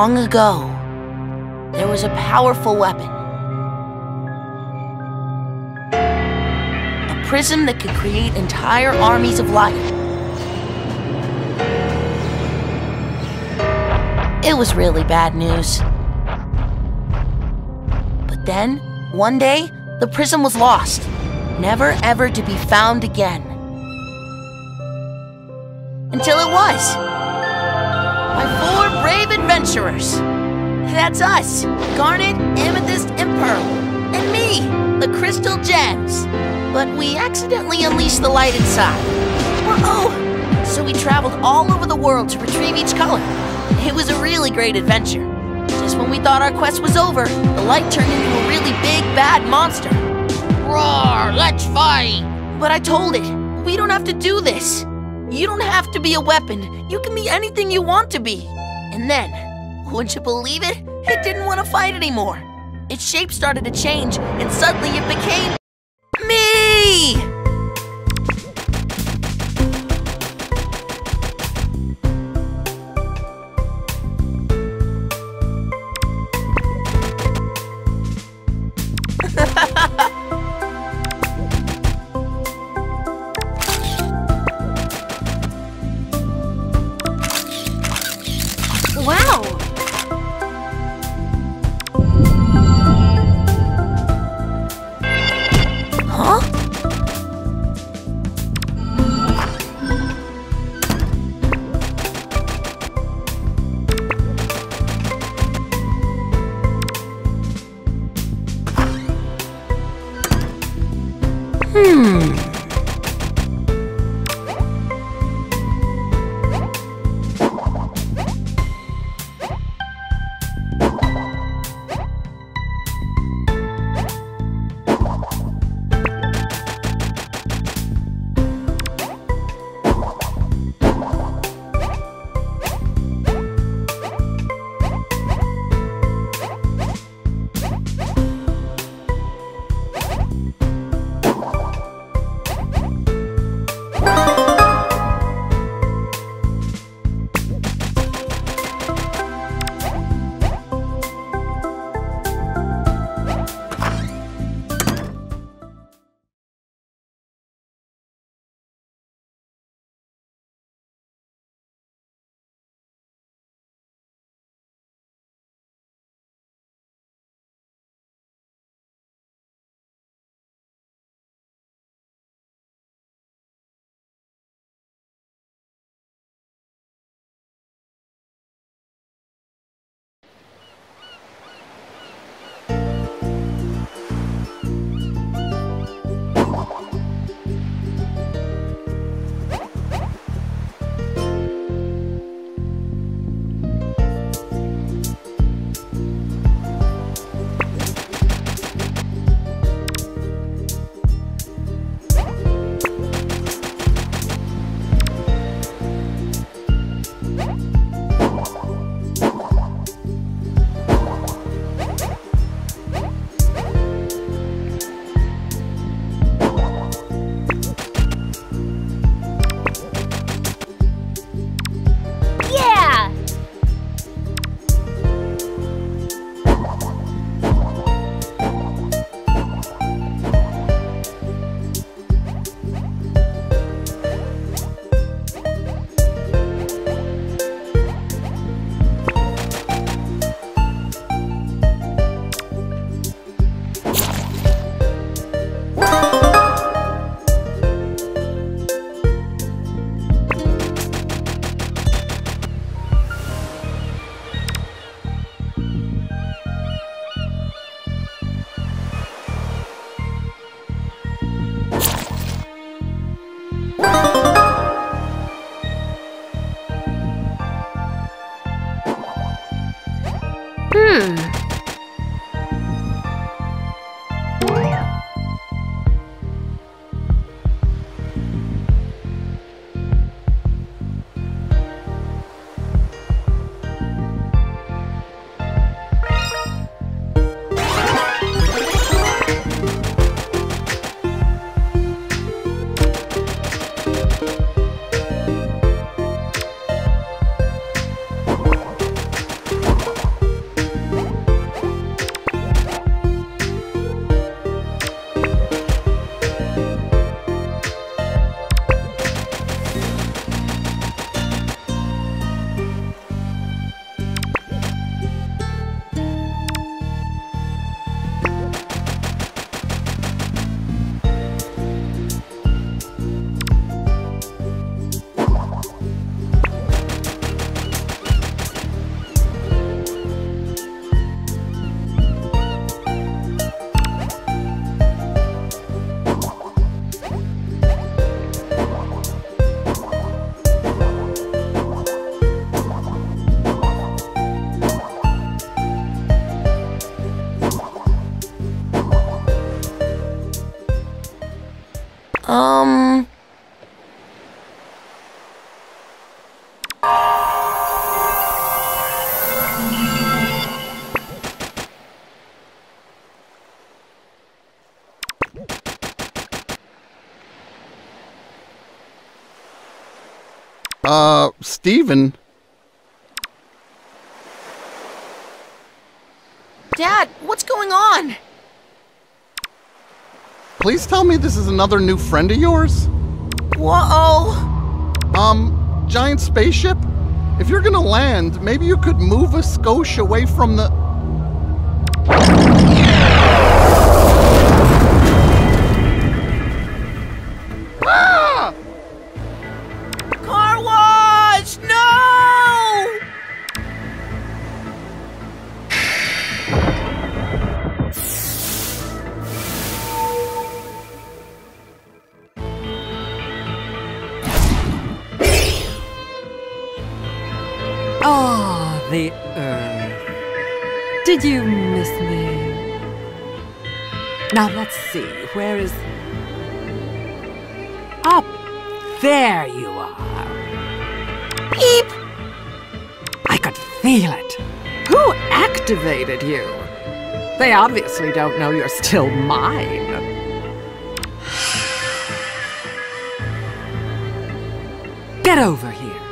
Long ago, there was a powerful weapon. A prism that could create entire armies of light. It was really bad news. But then, one day, the prism was lost, never ever to be found again. Until it was. Adventurers. That's us Garnet, Amethyst, and Pearl. And me, the Crystal Gems. But we accidentally unleashed the light inside. Whoa! So we traveled all over the world to retrieve each color. It was a really great adventure. Just when we thought our quest was over, the light turned into a really big bad monster. Roar, let's fight! But I told it, we don't have to do this. You don't have to be a weapon. You can be anything you want to be. And then, would you believe it? It didn't want to fight anymore. Its shape started to change, and suddenly it became me! Uh, Steven? Dad, what's going on? Please tell me this is another new friend of yours? Whoa! Um, giant spaceship? If you're gonna land, maybe you could move a skosh away from the. Ah, the Earth. Did you miss me? Now let's see, where is. Up! There you are. Beep! I could feel it. Who activated you? They obviously don't know you're still mine. Get over here.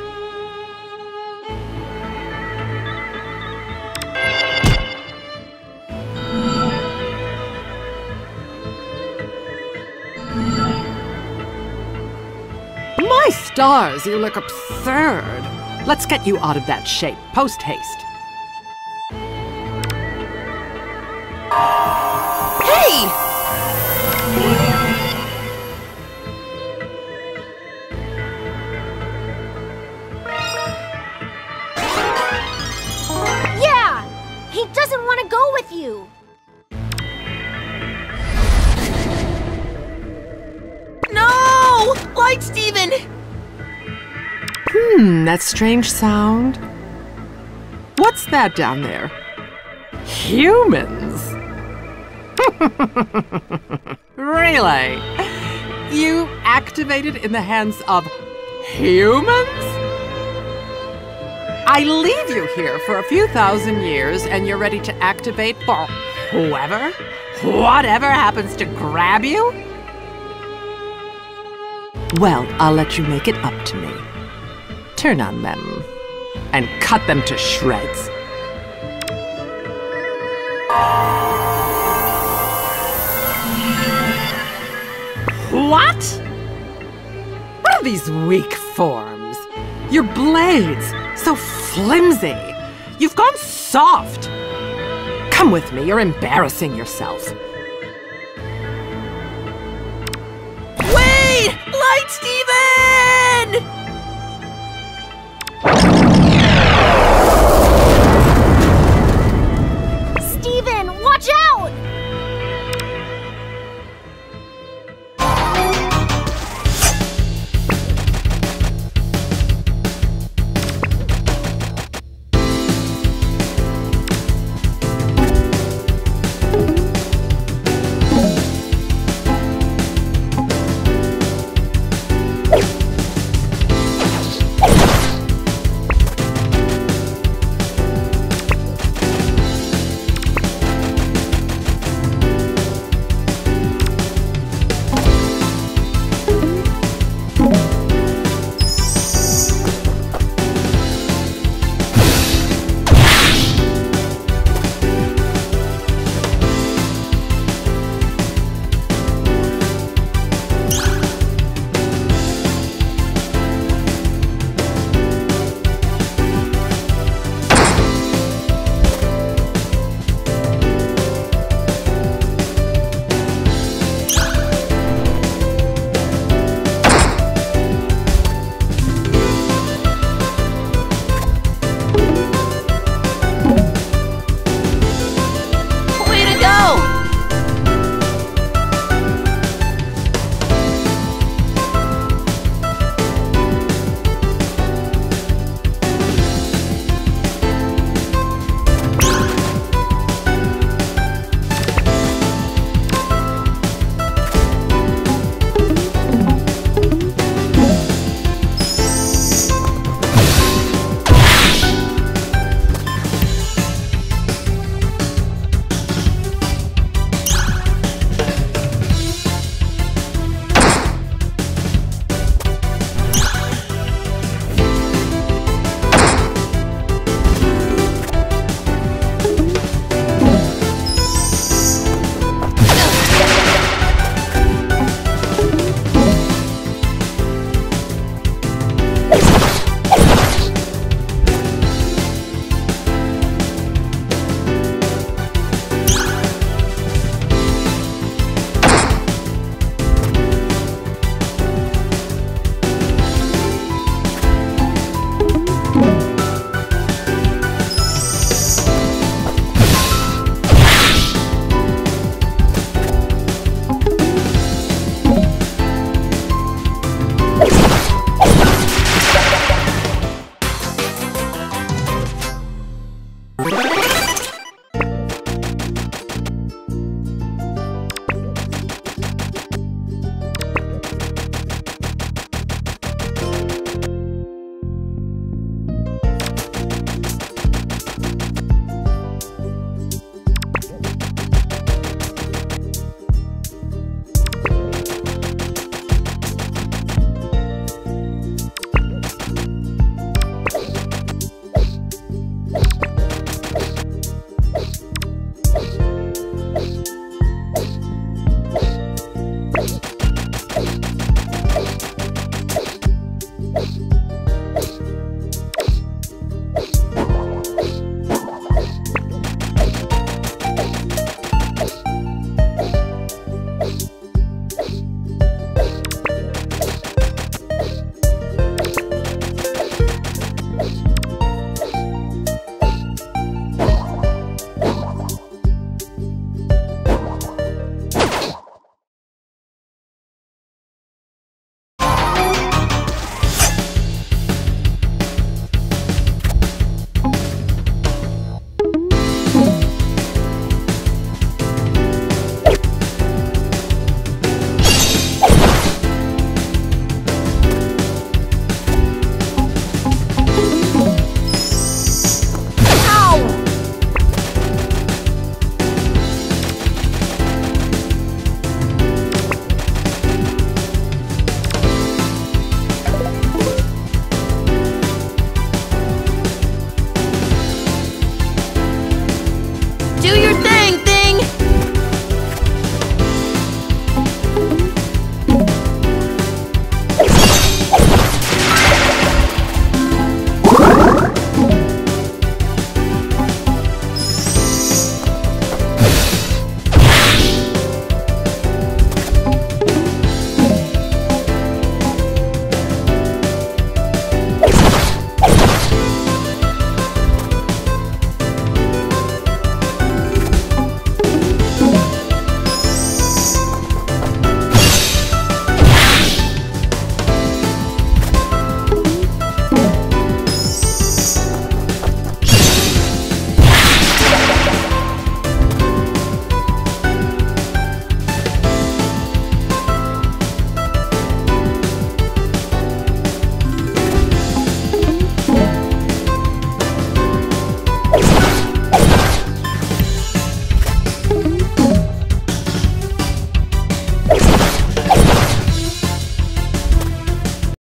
Stars, you look absurd. Let's get you out of that shape, post haste. That strange sound. What's that down there? Humans? really? You activated in the hands of humans? I leave you here for a few thousand years and you're ready to activate for whoever, whatever happens to grab you? Well, I'll let you make it up to me turn on them and cut them to shreds. What? What are these weak forms? Your blades, so flimsy. You've gone soft. Come with me, you're embarrassing yourself. Wait! Light Oh.